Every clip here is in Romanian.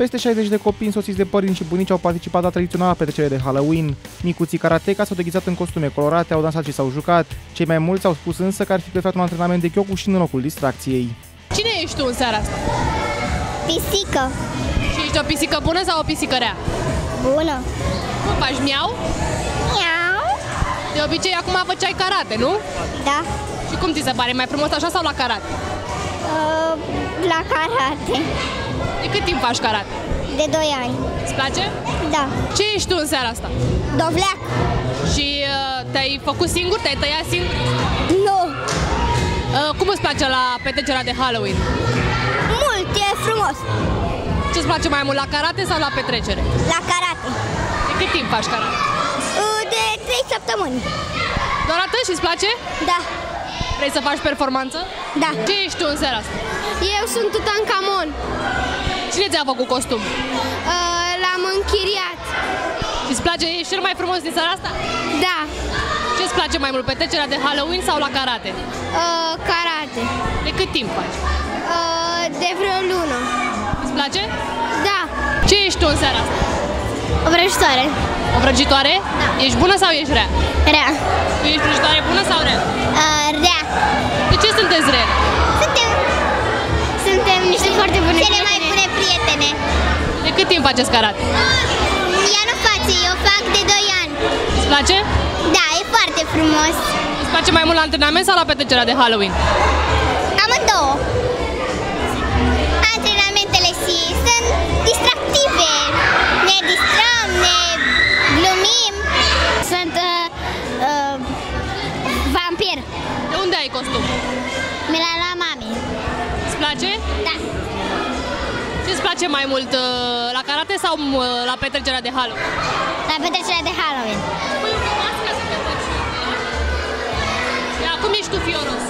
Peste 60 de copii însoțiți de părinți și bunici au participat la tradiționala petrecere de Halloween. Micuții karateca s-au deghizat în costume colorate, au dansat și s-au jucat. Cei mai mulți au spus însă că ar fi preferat un antrenament de Kyokushin în locul distracției. Cine ești tu în seara asta? Pisică. Și ești o pisică bună sau o pisică rea? Bună. Cum faci miau? Miau. De obicei acum făceai karate, nu? Da. Și cum ți se pare? Mai frumos așa sau la karate? Uh, la karate. De cât timp faci karate? De 2 ani. Îți place? Da. Ce ești tu în seara asta? Dovleac. Și uh, te-ai făcut singur? Te-ai tăiat singur? Nu. Uh, cum îți place la petrecerea de Halloween? Mult, e frumos. Ce-ți place mai mult, la karate sau la petrecere? La karate. De cât timp faci karate? Uh, de 3 săptămâni. Doar atât și îți place? Da. Vrei să faci performanță? Da. Ce ești tu în seara asta? Eu sunt Tutankamon. Cine ți-a făcut costum? Uh, l-am închiriat. Și îți place? Ești cel mai frumos din seara asta? Da. Ce îți place mai mult, petrecerea de Halloween sau la karate? Uh, karate. De cât timp faci? Uh, de vreo lună. Îți place? Da. Ce ești tu în seara asta? O vrăjitoare. O vrăjitoare? Da. Ești bună sau ești rea? Rea. Tu ești vrăjitoare bună sau rea? Uh, rea. De ce sunteți rele? Timp faceți karate? Ea nu face, eu fac de 2 ani. Îți place? Da, e foarte frumos. Îți place mai mult la antrenament sau la petrecerea de Halloween? Amândouă. Antrenamentele și sunt distractive. Ne distrăm, ne glumim. Sunt uh, uh, vampir. De unde ai costum? Mi l-a luat mami. Îți place? Da. Ce îți place mai mult, uh, la karate sau uh, la petrecerea de Halloween? La petrecerea de Halloween. Ia, cum ești tu fioros?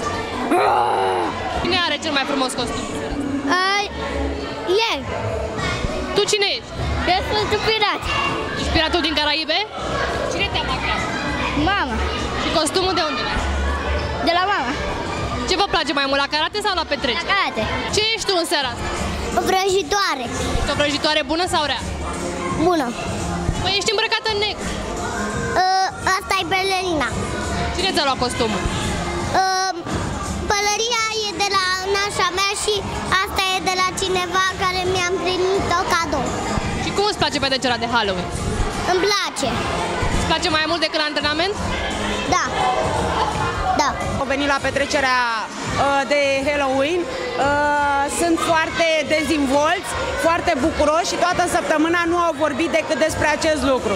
Cine are cel mai frumos costum? Uh, el. Tu cine ești? Eu sunt pirat. Ești piratul din Caraibe? Cine te-a machiat? Mama. Și costumul de unde l-ai? De la mama. Ce vă place mai mult, la karate sau la La petrecere? karate. Ce ești tu în seara asta? O vrăjitoare. Ești o vrăjitoare bună sau rea? Bună. Păi ești îmbrăcată în negru. Uh, asta e pelerina. Cine ți-a luat costumul? Uh, pălăria e de la nașa mea și asta e de la cineva care mi-am primit-o cadou. Și cum îți place petrecerea de Halloween? Îmi place. Îți place mai mult decât la antrenament? Da. Da. Au venit la petrecerea uh, de Halloween, uh, sunt foarte dezvolți, foarte bucuroși și toată săptămâna nu au vorbit decât despre acest lucru.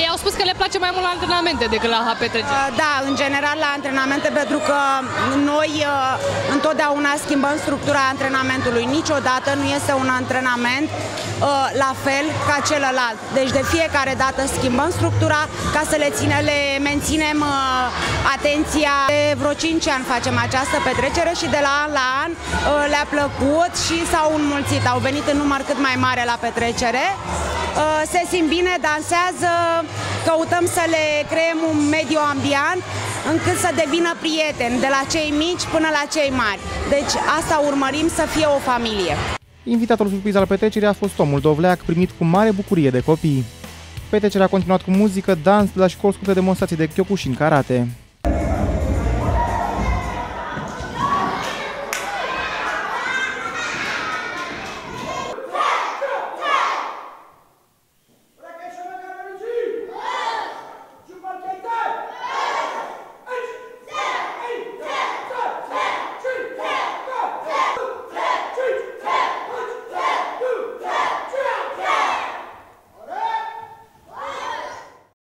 Ei au spus că le place mai mult la antrenamente decât la petrecere. Uh, Da, în general la antrenamente, pentru că noi uh, întotdeauna schimbăm structura antrenamentului. Niciodată nu este un antrenament uh, la fel ca celălalt. Deci de fiecare dată schimbăm structura ca să le, ține, le menținem uh, atenția. De vreo 5 ani facem această petrecere și de la an la an uh, le-a plăcut și s-au înmulțit. Au venit în număr cât mai mare la petrecere. Uh, Se simt bine, dansează, căutăm să le creăm un mediu ambiant încât să devină prieteni, de la cei mici până la cei mari. Deci asta urmărim să fie o familie. Invitatul surpriz al petrecerii a fost Tomul Dovleac, primit cu mare bucurie de copii. Petrecerea a continuat cu muzică, dans, la și cu o scurtă demonstrație de Kyokushin karate.